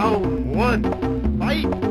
round one, fight!